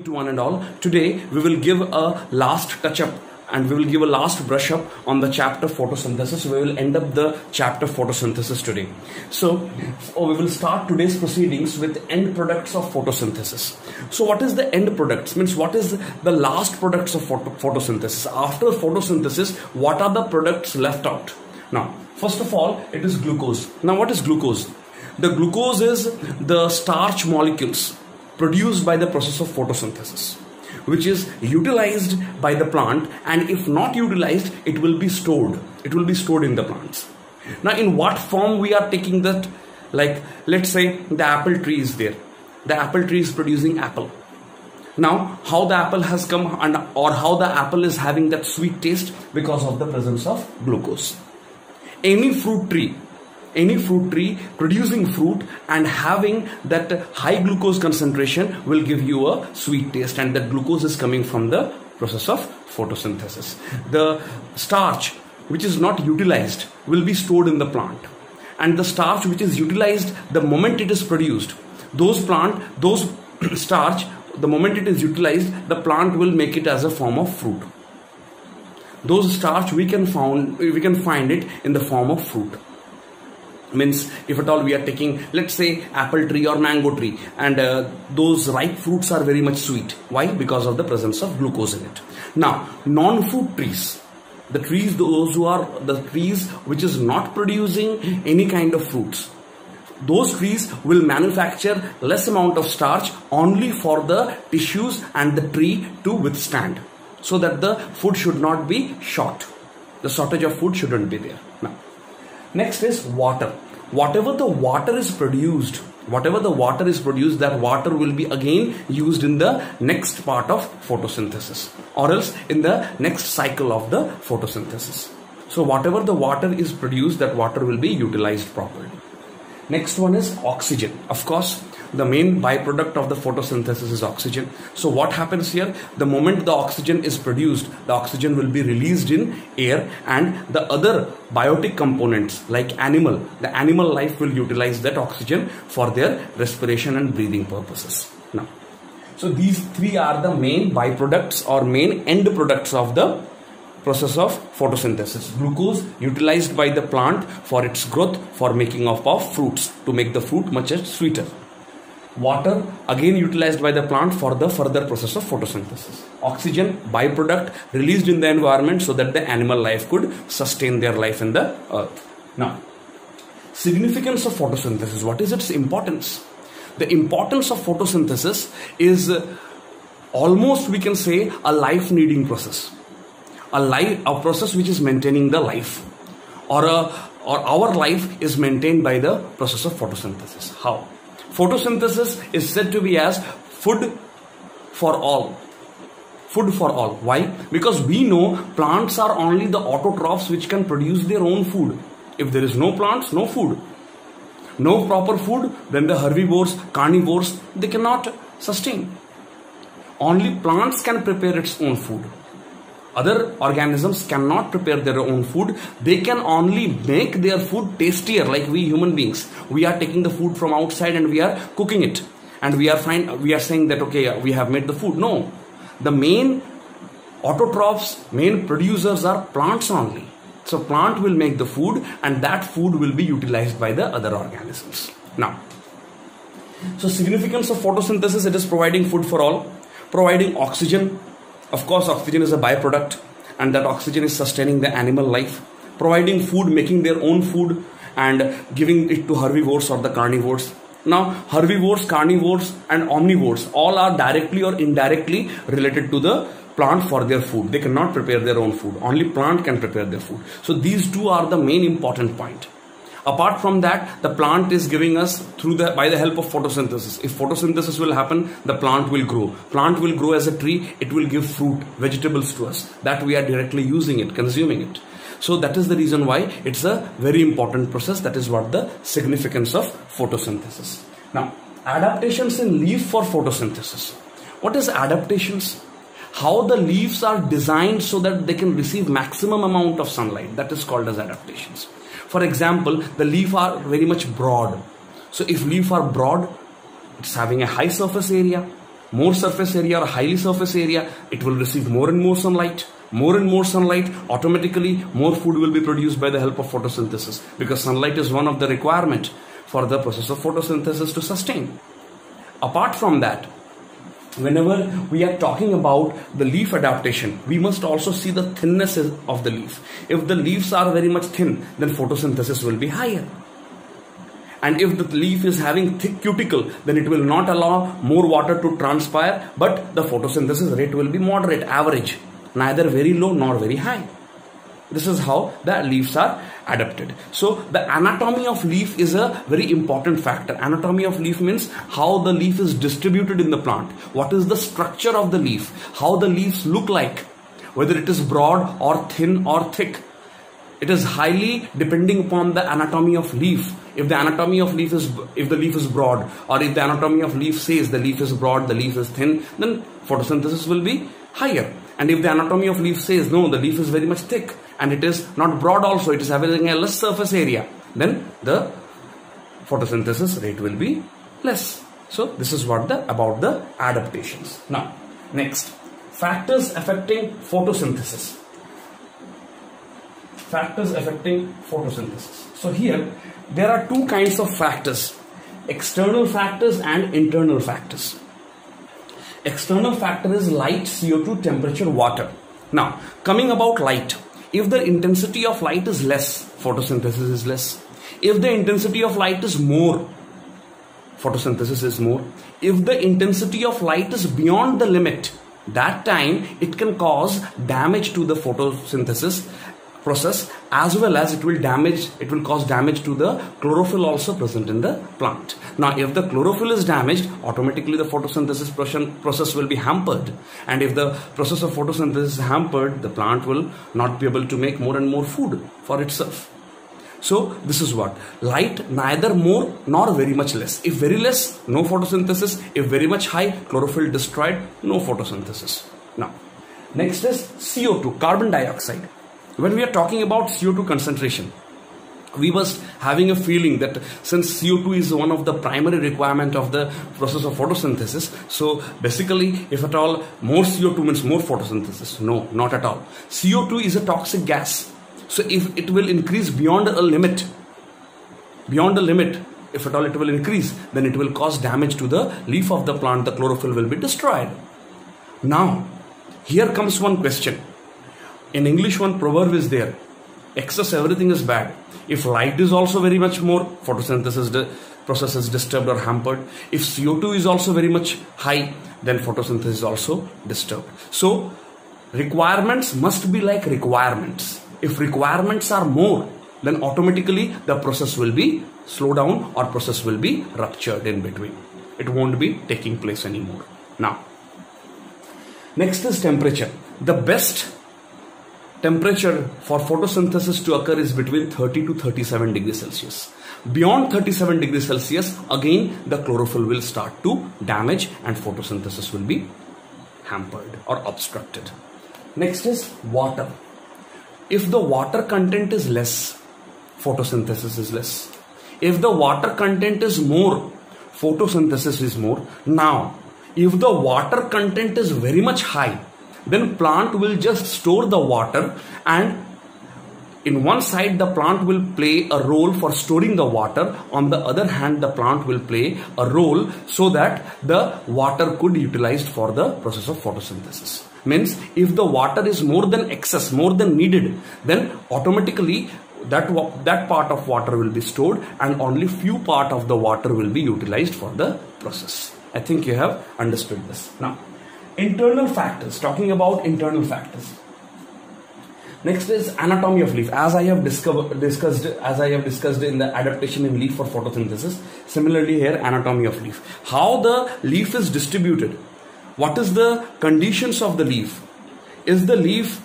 to one and all. Today we will give a last touch up and we will give a last brush up on the chapter photosynthesis. We will end up the chapter photosynthesis today. So oh, we will start today's proceedings with end products of photosynthesis. So what is the end products? Means what is the last products of photo photosynthesis? After photosynthesis, what are the products left out? Now, first of all, it is glucose. Now what is glucose? The glucose is the starch molecules produced by the process of photosynthesis which is utilized by the plant and if not utilized it will be stored. It will be stored in the plants. Now in what form we are taking that? Like let's say the apple tree is there. The apple tree is producing apple. Now how the apple has come and or how the apple is having that sweet taste? Because of the presence of glucose. Any fruit tree any fruit tree producing fruit and having that high glucose concentration will give you a sweet taste and that glucose is coming from the process of photosynthesis. The starch which is not utilized will be stored in the plant and the starch which is utilized the moment it is produced those plant those starch the moment it is utilized the plant will make it as a form of fruit. Those starch we can found we can find it in the form of fruit means if at all we are taking let's say apple tree or mango tree and uh, those ripe fruits are very much sweet. Why? Because of the presence of glucose in it. Now non-fruit trees the trees those who are the trees which is not producing any kind of fruits those trees will manufacture less amount of starch only for the tissues and the tree to withstand so that the food should not be short. The shortage of food shouldn't be there. Now Next is water. Whatever the water is produced, whatever the water is produced, that water will be again used in the next part of photosynthesis or else in the next cycle of the photosynthesis. So whatever the water is produced, that water will be utilized properly. Next one is oxygen. Of course, the main byproduct of the photosynthesis is oxygen. So what happens here? The moment the oxygen is produced, the oxygen will be released in air and the other biotic components like animal, the animal life will utilize that oxygen for their respiration and breathing purposes. Now, so these three are the main byproducts or main end products of the process of photosynthesis. Glucose utilized by the plant for its growth for making of, of fruits to make the fruit much sweeter. Water again utilized by the plant for the further process of photosynthesis. Oxygen byproduct released in the environment so that the animal life could sustain their life in the earth. Now, significance of photosynthesis. What is its importance? The importance of photosynthesis is uh, almost we can say a life needing process a life a process which is maintaining the life or a or our life is maintained by the process of photosynthesis how photosynthesis is said to be as food for all. Food for all. Why? Because we know plants are only the autotrophs which can produce their own food. If there is no plants no food. No proper food then the herbivores carnivores they cannot sustain. Only plants can prepare its own food other organisms cannot prepare their own food. They can only make their food tastier like we human beings. We are taking the food from outside and we are cooking it. And we are fine we are saying that okay we have made the food. No. The main autotrophs main producers are plants only. So plant will make the food and that food will be utilized by the other organisms. Now so significance of photosynthesis it is providing food for all. Providing oxygen of course, oxygen is a byproduct, and that oxygen is sustaining the animal life, providing food, making their own food, and giving it to herbivores or the carnivores. Now, herbivores, carnivores, and omnivores all are directly or indirectly related to the plant for their food. They cannot prepare their own food. Only plant can prepare their food. So these two are the main important point apart from that the plant is giving us through the by the help of photosynthesis. If photosynthesis will happen the plant will grow. Plant will grow as a tree it will give fruit vegetables to us. That we are directly using it consuming it. So that is the reason why it's a very important process. That is what the significance of photosynthesis. Now adaptations in leaf for photosynthesis. What is adaptations? How the leaves are designed so that they can receive maximum amount of sunlight. That is called as adaptations for example, the leaf are very much broad. So if leaf are broad, it's having a high surface area. more surface area or highly surface area, it will receive more and more sunlight. More and more sunlight, automatically more food will be produced by the help of photosynthesis because sunlight is one of the requirement for the process of photosynthesis to sustain. Apart from that, whenever we are talking about the leaf adaptation, we must also see the thinness of the leaf. If the leaves are very much thin, then photosynthesis will be higher. And if the leaf is having thick cuticle, then it will not allow more water to transpire, but the photosynthesis rate will be moderate, average, neither very low nor very high. This is how the leaves are adapted. So the anatomy of leaf is a very important factor. Anatomy of leaf means how the leaf is distributed in the plant. What is the structure of the leaf? How the leaves look like? Whether it is broad or thin or thick. It is highly depending upon the anatomy of leaf. If the anatomy of leaf is, if the leaf is broad or if the anatomy of leaf says the leaf is broad, the leaf is thin, then photosynthesis will be higher. And if the anatomy of leaf says no, the leaf is very much thick, and it is not broad also it is having a less surface area. Then the photosynthesis rate will be less. So this is what the about the adaptations. Now next. Factors affecting photosynthesis. Factors affecting photosynthesis. So here there are two kinds of factors. External factors and internal factors. External factor is light co2 temperature water. Now coming about light if the intensity of light is less, photosynthesis is less. If the intensity of light is more, photosynthesis is more. If the intensity of light is beyond the limit, that time it can cause damage to the photosynthesis process as well as it will damage it will cause damage to the chlorophyll also present in the plant. Now if the chlorophyll is damaged automatically the photosynthesis process will be hampered. And if the process of photosynthesis is hampered the plant will not be able to make more and more food for itself. So this is what. Light neither more nor very much less. If very less no photosynthesis. If very much high chlorophyll destroyed no photosynthesis. Now next is co2 carbon dioxide when we are talking about CO2 concentration, we must having a feeling that since CO2 is one of the primary requirement of the process of photosynthesis, so basically if at all more CO2 means more photosynthesis. No, not at all. CO2 is a toxic gas. So if it will increase beyond a limit, beyond a limit, if at all it will increase, then it will cause damage to the leaf of the plant, the chlorophyll will be destroyed. Now, here comes one question in English one proverb is there excess everything is bad. If light is also very much more photosynthesis the process is disturbed or hampered. If CO2 is also very much high then photosynthesis is also disturbed. So requirements must be like requirements. If requirements are more then automatically the process will be slow down or process will be ruptured in between. It won't be taking place anymore. Now next is temperature. The best temperature for photosynthesis to occur is between 30 to 37 degrees Celsius. Beyond 37 degrees Celsius, again the chlorophyll will start to damage and photosynthesis will be hampered or obstructed. Next is water. If the water content is less, photosynthesis is less. If the water content is more, photosynthesis is more. Now, if the water content is very much high, then plant will just store the water and in one side the plant will play a role for storing the water. On the other hand the plant will play a role so that the water could be utilized for the process of photosynthesis. Means if the water is more than excess more than needed then automatically that that part of water will be stored and only few part of the water will be utilized for the process. I think you have understood this. Now internal factors talking about internal factors. Next is anatomy of leaf. As i have discussed as i have discussed in the adaptation in leaf for photosynthesis similarly here anatomy of leaf. How the leaf is distributed. What is the conditions of the leaf? Is the leaf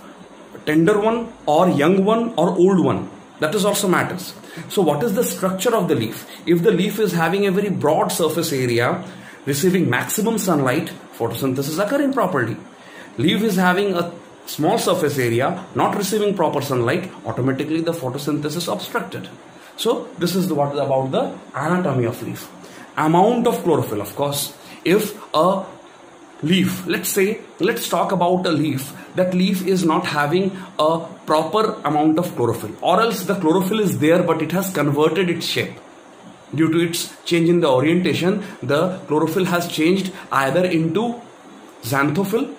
tender one or young one or old one? That is also matters. So what is the structure of the leaf? If the leaf is having a very broad surface area receiving maximum sunlight, photosynthesis occurring properly. Leaf is having a small surface area, not receiving proper sunlight, automatically the photosynthesis obstructed. So this is what is about the anatomy of leaf. Amount of chlorophyll, of course. If a leaf let's say let's talk about a leaf that leaf is not having a proper amount of chlorophyll or else the chlorophyll is there but it has converted its shape due to its change in the orientation the chlorophyll has changed either into xanthophyll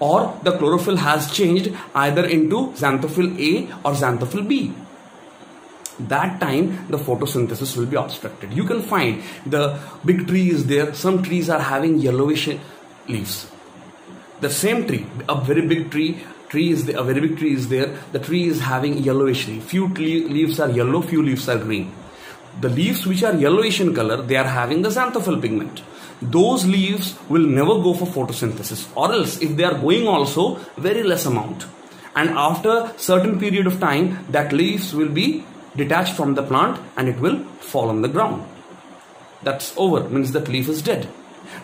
or the chlorophyll has changed either into xanthophyll A or xanthophyll B. That time the photosynthesis will be obstructed. You can find the big tree is there. Some trees are having yellowish leaves. The same tree a very big tree tree is there, a very big tree is there. The tree is having yellowish leaf. Few leaves are yellow few leaves are green the leaves which are yellowish in color they are having the xanthophyll pigment. Those leaves will never go for photosynthesis or else if they are going also very less amount. And after certain period of time that leaves will be detached from the plant and it will fall on the ground. That's over means that leaf is dead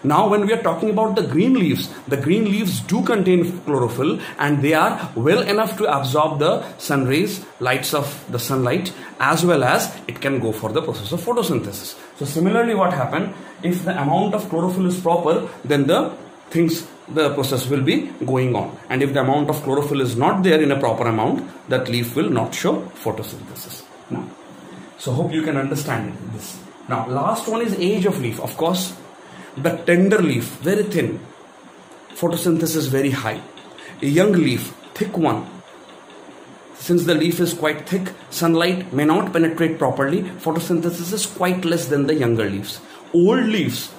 now when we are talking about the green leaves, the green leaves do contain chlorophyll and they are well enough to absorb the sun rays, lights of the sunlight as well as it can go for the process of photosynthesis. So similarly what happened, if the amount of chlorophyll is proper then the things the process will be going on. And if the amount of chlorophyll is not there in a proper amount that leaf will not show photosynthesis. Now so hope you can understand this. Now last one is age of leaf. Of course the tender leaf very thin. Photosynthesis very high. A young leaf thick one. Since the leaf is quite thick sunlight may not penetrate properly. Photosynthesis is quite less than the younger leaves. Old leaves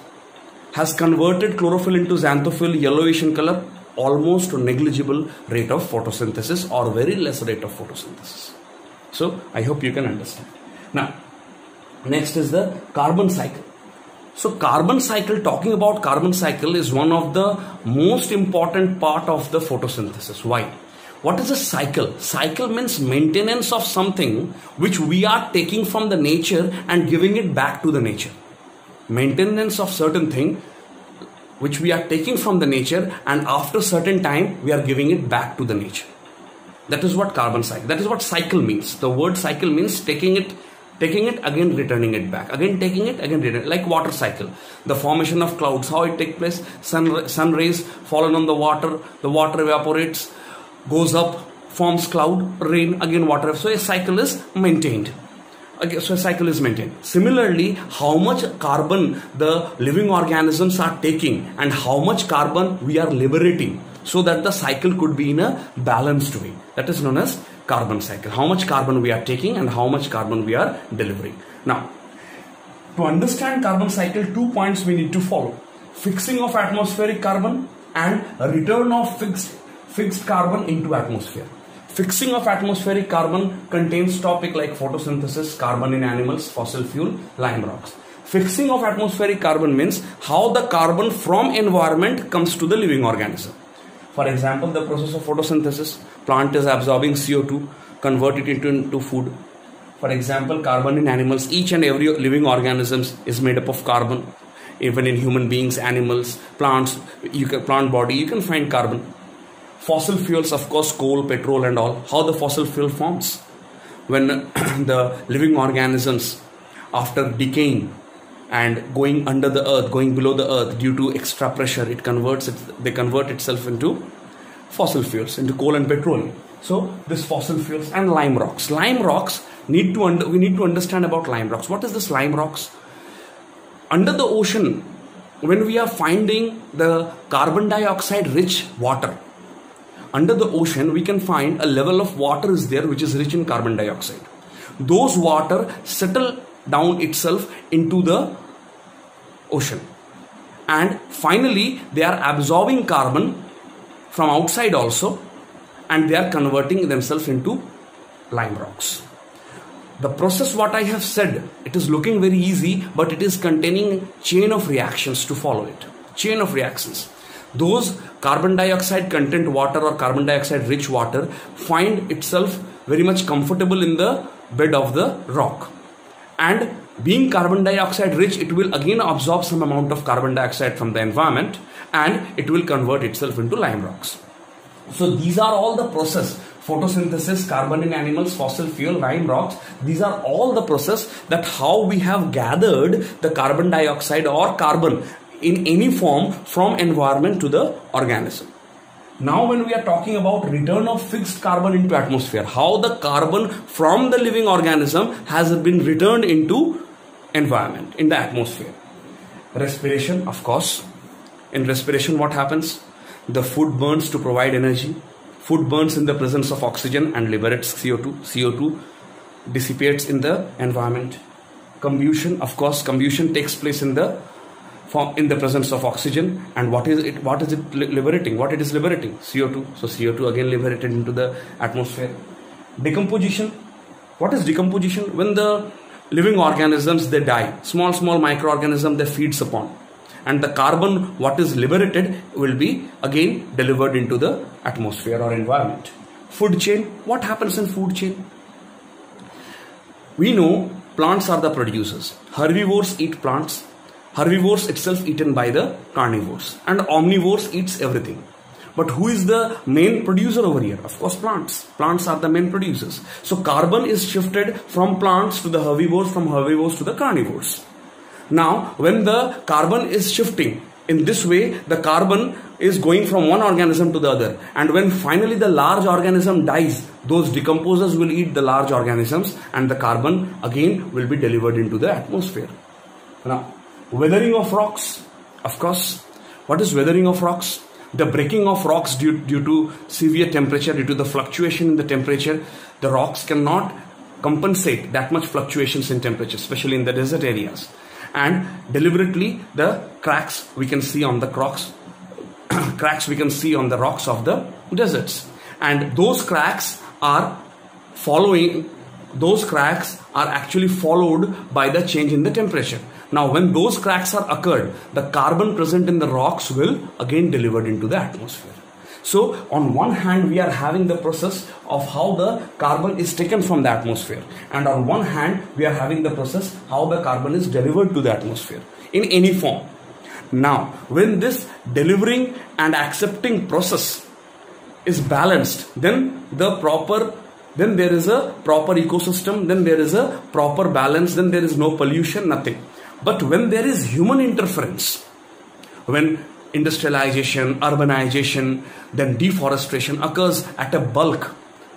has converted chlorophyll into xanthophyll yellowish in color almost negligible rate of photosynthesis or very less rate of photosynthesis. So i hope you can understand. Now next is the carbon cycle so carbon cycle, talking about carbon cycle is one of the most important part of the photosynthesis. Why? What is a cycle? Cycle means maintenance of something which we are taking from the nature and giving it back to the nature. Maintenance of certain thing which we are taking from the nature and after certain time we are giving it back to the nature. That is what carbon cycle. That is what cycle means. The word cycle means taking it taking it again returning it back. Again taking it again returning like water cycle. The formation of clouds how it takes place. Sun sun rays fallen on the water the water evaporates goes up forms cloud rain again water. So a cycle is maintained. Okay, so a cycle is maintained. Similarly how much carbon the living organisms are taking and how much carbon we are liberating so that the cycle could be in a balanced way. That is known as carbon cycle. How much carbon we are taking and how much carbon we are delivering. Now to understand carbon cycle two points we need to follow. Fixing of atmospheric carbon and return of fixed fixed carbon into atmosphere. Fixing of atmospheric carbon contains topic like photosynthesis carbon in animals fossil fuel lime rocks. Fixing of atmospheric carbon means how the carbon from environment comes to the living organism for example, the process of photosynthesis, plant is absorbing CO2, convert it into, into food. For example, carbon in animals, each and every living organisms is made up of carbon. Even in human beings, animals, plants, you can plant body, you can find carbon. Fossil fuels, of course, coal, petrol, and all. How the fossil fuel forms? When the living organisms, after decaying, and going under the earth going below the earth due to extra pressure it converts it they convert itself into fossil fuels into coal and petroleum. So this fossil fuels and lime rocks. Lime rocks need to under, we need to understand about lime rocks. What is this lime rocks? Under the ocean when we are finding the carbon dioxide rich water under the ocean we can find a level of water is there which is rich in carbon dioxide. Those water settle down itself into the ocean. And finally they are absorbing carbon from outside also and they are converting themselves into lime rocks. The process what i have said it is looking very easy but it is containing chain of reactions to follow it. Chain of reactions. Those carbon dioxide content water or carbon dioxide rich water find itself very much comfortable in the bed of the rock. And being carbon dioxide rich it will again absorb some amount of carbon dioxide from the environment and it will convert itself into lime rocks. So these are all the process. Photosynthesis carbon in animals fossil fuel lime rocks. These are all the process that how we have gathered the carbon dioxide or carbon in any form from environment to the organism. Now when we are talking about return of fixed carbon into atmosphere, how the carbon from the living organism has been returned into environment, in the atmosphere. Respiration, of course. In respiration, what happens? The food burns to provide energy. Food burns in the presence of oxygen and liberates CO2. CO2 dissipates in the environment. Combustion, of course, combustion takes place in the form in the presence of oxygen and what is it what is it liberating what it is liberating co2 so co2 again liberated into the atmosphere decomposition what is decomposition when the living organisms they die. Small small microorganism they feeds upon. And the carbon what is liberated will be again delivered into the atmosphere or environment. Food chain what happens in food chain? We know plants are the producers. Herbivores eat plants. Herbivores itself eaten by the carnivores. And omnivores eats everything but who is the main producer over here? Of course, plants. Plants are the main producers. So carbon is shifted from plants to the herbivores, from herbivores to the carnivores. Now, when the carbon is shifting, in this way, the carbon is going from one organism to the other. And when finally the large organism dies, those decomposers will eat the large organisms and the carbon again will be delivered into the atmosphere. Now, weathering of rocks. Of course, what is weathering of rocks? The breaking of rocks due, due to severe temperature, due to the fluctuation in the temperature, the rocks cannot compensate that much fluctuations in temperature, especially in the desert areas. And deliberately, the cracks we can see on the cracks, cracks we can see on the rocks of the deserts. And those cracks are following, those cracks are actually followed by the change in the temperature. Now, when those cracks are occurred, the carbon present in the rocks will again delivered into the atmosphere. So, on one hand, we are having the process of how the carbon is taken from the atmosphere, and on one hand, we are having the process how the carbon is delivered to the atmosphere in any form. Now, when this delivering and accepting process is balanced, then the proper then there is a proper ecosystem, then there is a proper balance, then there is no pollution, nothing. But when there is human interference, when industrialization, urbanization, then deforestation occurs at a bulk,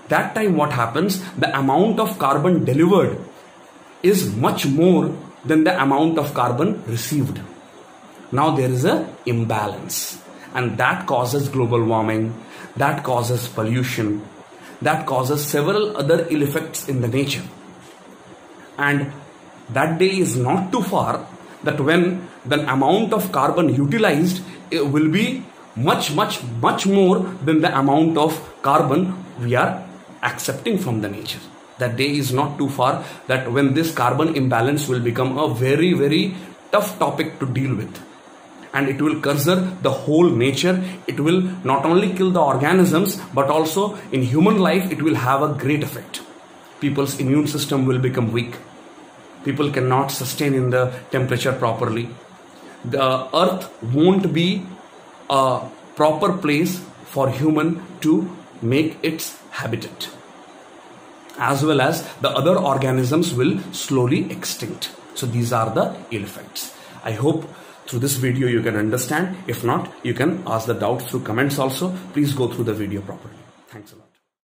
that time what happens? The amount of carbon delivered is much more than the amount of carbon received. Now there is a imbalance and that causes global warming, that causes pollution, that causes several other ill effects in the nature. And that day is not too far that when the amount of carbon utilized eh, will be much much much more than the amount of carbon we are accepting from the nature. That day is not too far that when this carbon imbalance will become a very very tough topic to deal with. And it will cursor the whole nature. It will not only kill the organisms but also in human life it will have a great effect. People's immune system will become weak people cannot sustain in the temperature properly. The earth won't be a proper place for human to make its habitat as well as the other organisms will slowly extinct. So these are the ill effects i hope through this video you can understand. If not you can ask the doubts through comments also. Please go through the video properly. Thanks a lot